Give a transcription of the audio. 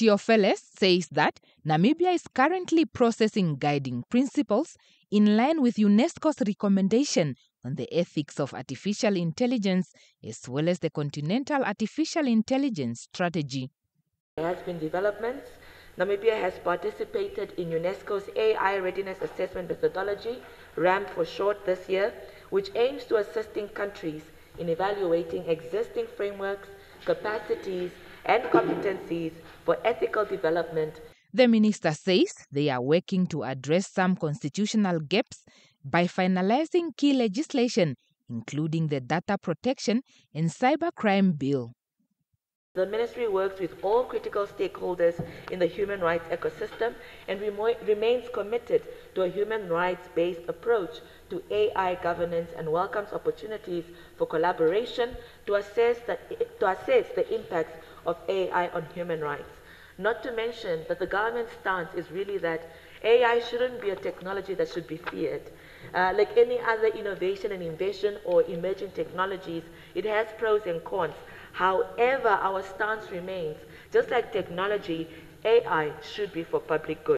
Theofelus says that Namibia is currently processing guiding principles in line with UNESCO's recommendation on the ethics of artificial intelligence as well as the Continental Artificial Intelligence Strategy. There has been developments. Namibia has participated in UNESCO's AI Readiness Assessment Methodology, RAM for short, this year, which aims to assisting countries in evaluating existing frameworks, capacities, and competencies for ethical development. The minister says they are working to address some constitutional gaps by finalizing key legislation, including the Data Protection and Cybercrime Bill. The ministry works with all critical stakeholders in the human rights ecosystem and remains committed to a human rights based approach to AI governance and welcomes opportunities for collaboration to assess, to assess the impacts of AI on human rights. Not to mention that the government's stance is really that AI shouldn't be a technology that should be feared. Uh, like any other innovation and invention or emerging technologies, it has pros and cons. However, our stance remains, just like technology, AI should be for public good.